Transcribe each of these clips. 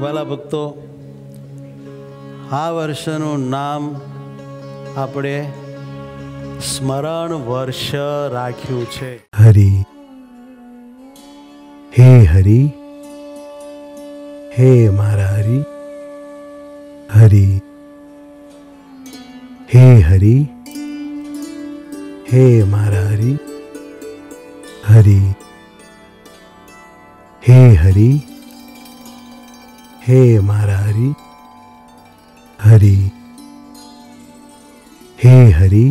વાલા ભક્તો, આ વર્ષનું નામ આપણે સ્મરણ વર્ષ રાખ્યું છે. હરિ, હે હરિ, હે મારા હરિ હરિ, હે હરિ, હે મારા હરિ હરિ, હે હરિ हे मारा हरि हरि, हे हरि,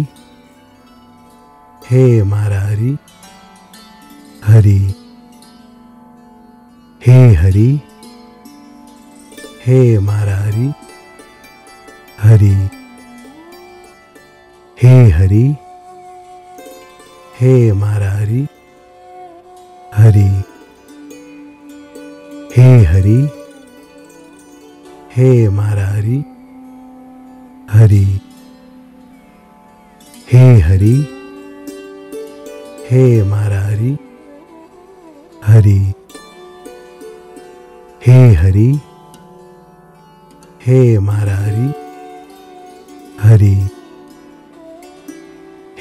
हे मारा हरि हरि, हे हरि, हे मारा हरि हरि, हे हरि, हे मारा हरि हरि, हे हरी हे हमारा हरि हरि, हे हरि, हे हमारा हरि हरि, हे हरि, हे हमारा हरि हरि,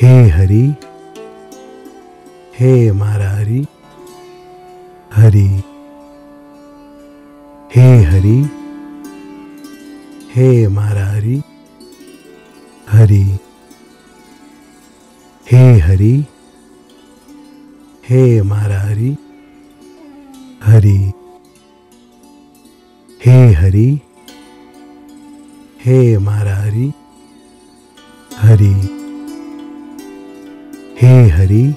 हे हरि, हे हमारा हरि हरि, हे हरि हे हमारा हरि। हरि हे हरि, हे हमारा हरि। हरि हे हरि, हे हमारा हरि। हरि हे हरि,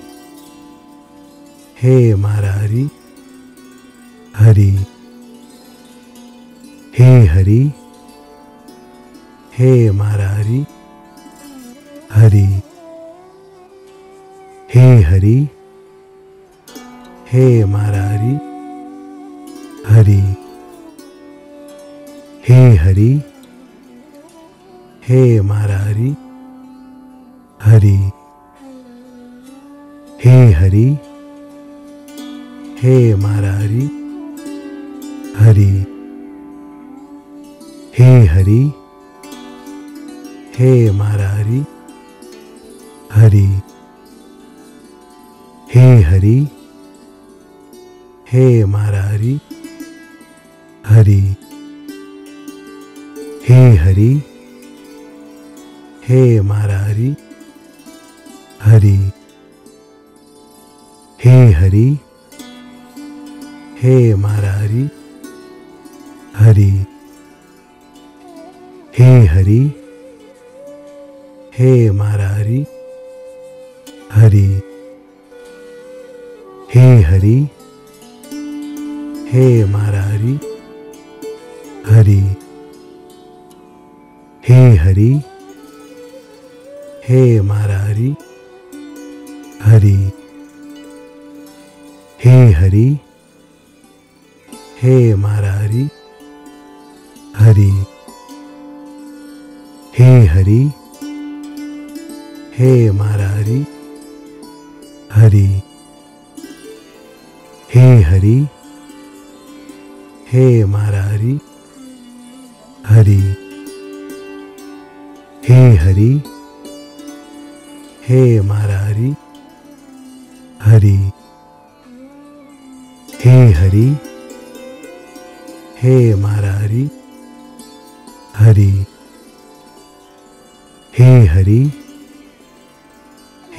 हे हमारा हरि हरि। हे हरि हे हमारा हरि हरि हे हरि, हे हमारा हरि हरि हे हरि, हे हमारा हरि हरि हे हरि, हे हमारा हरि हरि, हे हरि हे हमारा हरि हरि, हे हरि, हे हमारा हरि हरि, हे हरि, हे हमारा हरि हरि, हे हरि, हे हमारा हरि हरि, हे हरी हे हमारा हरि हरि, हे हरि, हे हमारा हरि हरि, हे हरि, हे हमारा हरि हरि, हे हरि, हे हमारा हरि हरि, हे हरि हे हमारा हरि हरि हे हरि, हे हमारा हरि हरि हे हरि, हे हमारा हरि हरि हे हरि, हे हमारा हरि हरि, हे हरि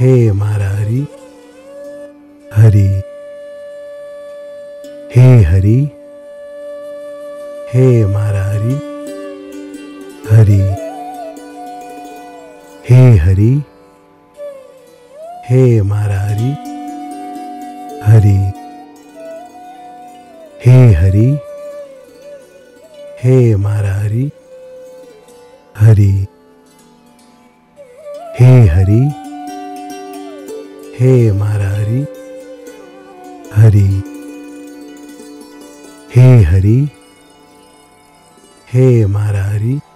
हे हमारा हरि हरि, हे हरि, हे हमारा हरि हरि, हे हरि, हे हमारा हरि हरि, हे हरि, हे हमारा हरि हरि, हे हरी हे मारा हरि हरि हे हरि हे मारा हरि।